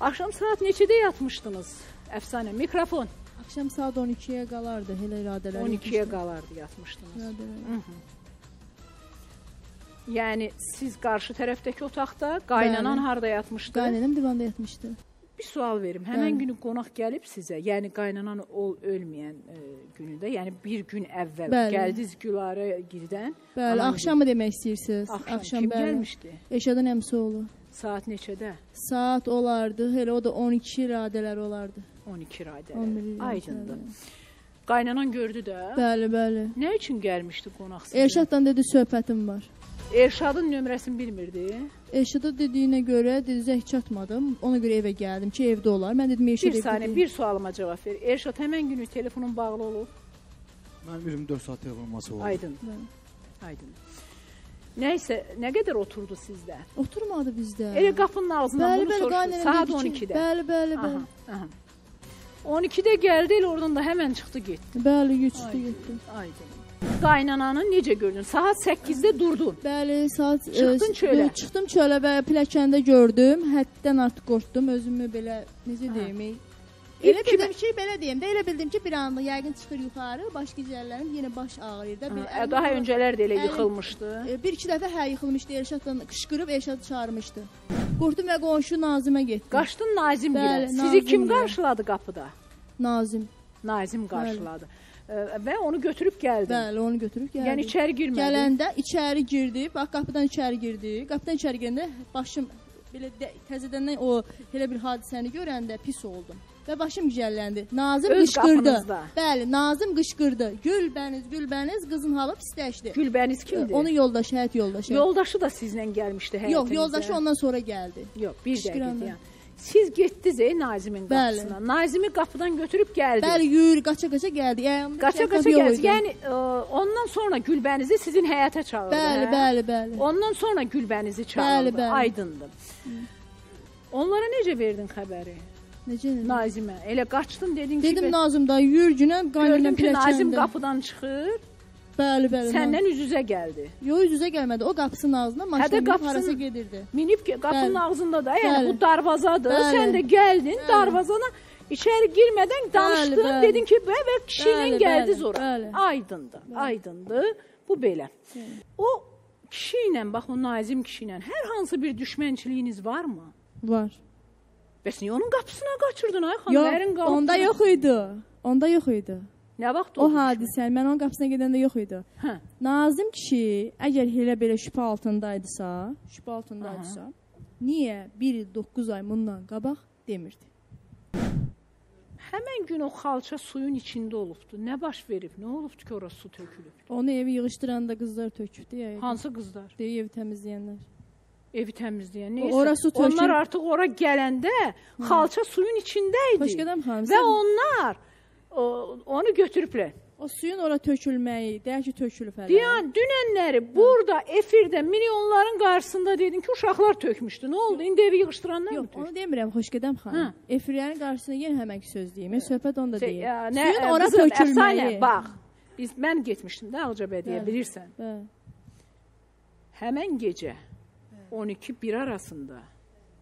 Axşam saat neçədə yatmışdınız? Əfsanə, mikrofon. Axşam saat 12-yə qalardı elə iradələr. 12-yə qalardı yatmışdınız. Iradələr. Yəni siz qarşı tərəfdəki otaqda, qaynanan Bəli. harda yatmışdı? Qaynanam divanda yatmışdı. Bir sual verim. Həmən Bəli. günü qonaq gəlib sizə, yəni qaynanan ol ölməyən e, günündə, yəni bir gün əvvəl Bəli. gəldiniz Gülarə girdən. Bəli, axşamı demək istəyirsiniz? Axşam, kim gəlmişdi? Eşadan əmsoğlu. Saat neçədə? Saat olardı, elə o da 12 iradələr olardı. 12 radə. 11 iradələr. Aydındır. Qaynanan gördü də. Bəli, bəli. Nə üçün gəlmişdi qonaq sizə? Erşaddan dedi söhbətim var. Erşadın nömrəsini bilmirdi. Erşada dediyinə görə dedi zəng çatmadım. Ona görə evə gəldim ki, evdə olar. Mən dedim Erşad Bir saniyə, bir sualıma cavab ver. Erşad həmən günü telefonun bağlı olub. Mənim 24 saat telefonması oldu. Aydın. Bəli. Aydın. Nəysə, nə qədər oturdu sizdə? Oturmadı bizdə. Elə qapının ağzından Bəli, bunu soruşdu. Saat dedi ki, 12-də. Bəli, bəli, Aha, bəli. aha. 12-də gəldi, elə oradan da həmən çıxdı getdi. Bəli, Aydın. getdi. Aydın. Qaynananı necə gördün? Saat 8-də durdun. Bəli, saat Çıxdın e, çölə. yox, Çıxdım çölə və pilləkəndə gördüm. Həddən artıq qorxdum. Özümü belə necə deyim? Elə bildim ki, belə deyim də, elə bildim ki, bir anda yəqin çıxır yuxarı, baş gicərlərim yenə baş ağrıyır da. Bir, Ha, əlim- Daha öncələr də elə yıxılmışdı. E, Bir iki dəfə hə yıxılmışdı Erşaddan qışqırıb Erşadı çağırmışdı. Qorxdum və qonşu Nazimə getdim. Qaçdın Nazim Bəli, gilə. Sizi kim qarşıladı qapıda? Nazim. Nazim qarşıladı. E, Və onu götürüb gəldi. Bəli, onu götürüb gəldi. Yəni içəri girmədi. Gələndə içəri girdi. Bax qapıdan içəri girdi. Qapıdan içəri girəndə başım belə də, təzədən o elə bir hadisəni görəndə pis oldum. Və başım gicəlləndi. Nazim Öz qışqırdı. qapınızda. Bəli, Nazim qışqırdı. Gülbəniz, Gülbəniz qızın halı pisləşdi. Gülbəniz kimdir? Onun yoldaşı, həyat yoldaşı. Yoldaşı da sizlə gəlmişdi həyatınıza. Yox, yoldaşı ondan sonra gəldi. Yox, bir dəqiqə Qışqıranlar. deyəm. Siz getdiniz ey Nazimin Bəli. qapısına. Nazimi qapıdan götürüb gəldi. Bəli, yürü, qaça-qaça gəldi. Ayağımda Qaça ayaqqabı qaça yox gəldi. idi. Yəni ə, ondan sonra Gülbənizi sizin həyata çağırdı. Bəli, hə? bəli, bəli. Ondan sonra Gülbənizi çağırdı. Bəli, bəli. Aydındır. Onlara necə verdin xəbəri? Necə? Nazimə. Elə qaçdın dedin ki, Dedim bə- Nazim da yürü günə qaynanam gördüm ki, Nazim qapıdan çıxır, Bəli, bəli. səndən üz-üzə gəldi. Yox, üz-üzə gəlmədi. O qapısının ağzına minib qapısının- harasa gedirdi. Minib ki, qapının Bəli. ağzında da, yəni Bəli. bu darvazadır. Bəli. Sən də gəldin Bəli. darvazana içəri girmədən danışdın, bəli. dedin ki, və və kişi ilə Bəli, gəldiniz bəli, ora. bəli. Aydındır, aydındır. Bu belə. O kişi ilə, bax o Nazim kişi ilə hər hansı bir düşmənçiliyiniz varmı? Var. Bəs niyə onun qapısına qaçırdın ay xanım? Yox, qalıb. onda yox idi. Onda yox idi. Nə vaxt O oldu? hadisə mən onun qapısına gedəndə yox idi. Hə. Nazim kişi əgər elə belə şübhə altındaydısa, şübhə altındaydısa, niyə 1 il 9 ay bundan qabaq demirdi? Həmən gün o xalça suyun içində olubdu. Nə baş verib? Nə olubdu ki, ora su tökülüb? Onu evi yığışdıranda qızlar tökübdü ya. Hansı qızlar? Deyə evi təmizləyənlər. Evi təmizləyən. O- Neysə. ora su tökül- Onlar artıq ora gələndə xalça suyun içində idi. Və onlar o, onu götürüblər. O suyun ora tökülməyi, deyək ki, tökülüb hələ. Deyən dünənləri burada efirdə milyonların qarşısında dedin ki, uşaqlar tökmüşdü. Nə oldu? İndi evi yığışdıranlar Yox, mı tökdü? onu demirəm, xoşqədəm Hə. xanım. Efirlərin qarşısında yenə həmən söz deyim. Mən söhbət onda Şey, deyim. ya, nə, Suyun ə, ora qızım, tökülməyi. əfsanə, bax. Biz mən getmişdim də Ağcabədiyə, bilirsən. Bəli. Həmən gecə 12-1 arasında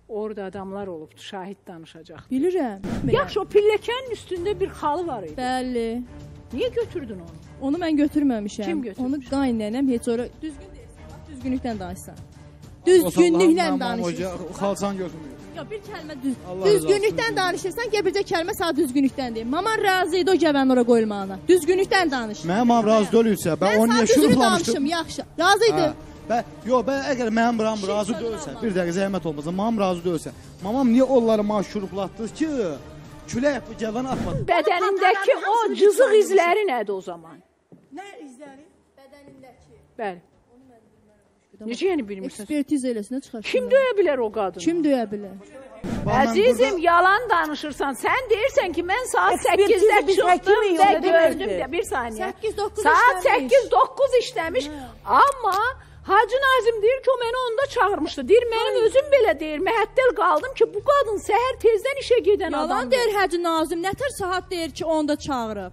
orada adamlar olubdu, şahid danışacaq. Bilirəm. Yaxşı, o pilləkənin üstündə bir xalı var idi. Bəli. Niyə götürdün onu? Onu mən götürməmişəm. Kim götürmüş? Onu qaynənəm heç ora düzgün deyirsən. bax, Düzgünlükdən danışsan. Düzgünlüklə danışırsan. Xalçan götürmür. Yox, bir kəlmə düz. Allah Düzgünlükdən danışırsan, ki, bircə kəlmə sağ düzgünlükdən deyim. Maman razı idi o gəvən ora qoymağına. Düzgünlükdən danış. Mənim mam razı deyilsə, Mən mən onu niyə danışım, yaxşı. Razı idi. Hə. Bə, yox, bə əgər mənim buram razı deyilsə, bir dəqiqə zəhmət olmasa, mamam razı deyilsə, mamam niyə onları ma şuruflatdı ki, külək bu cavan atmadı. Bədənindəki o cızıq izləri nədir o zaman? Nə izləri? Bədənindəki. Bəli. Necə yəni bilmirsən? Ekspertiza eləsinə çıxar. Kim döyə bilər o qadını? Kim döyə bilər? Əzizim, yalan danışırsan. Sən deyirsən ki, mən saat Ekspertiza 8-də biz çıxdım və gördüm bir saniyə. 8-9 Saat işləmiş. 8-9 işləmiş. Amma Hacı Nazim deyir ki, o məni onda çağırmışdı. Deyir, mənim özüm belə deyir. Məhəttəl qaldım ki, bu qadın səhər tezdən işə gedən Yalan adamdır. deyir Hacı Nazim. Nətər saat deyir ki, onda çağırıb.